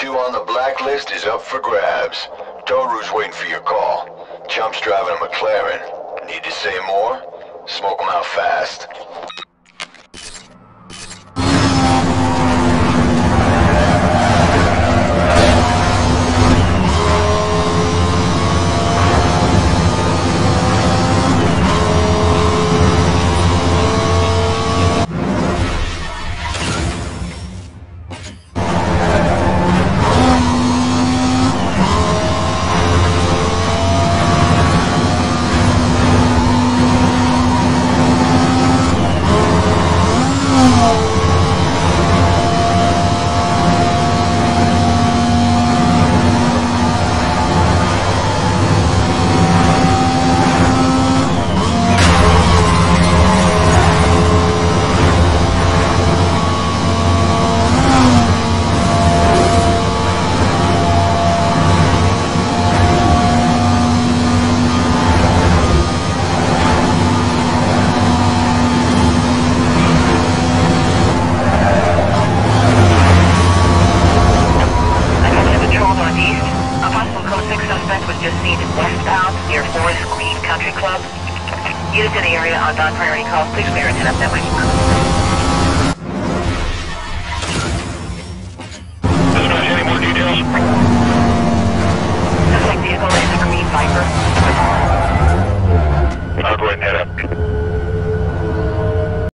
two on the blacklist is up for grabs. Toru's waiting for your call. Chump's driving a McLaren. Need to say more? Smoke 'em out fast. Club. Units in the area on non-priority calls, please clear and head up that way.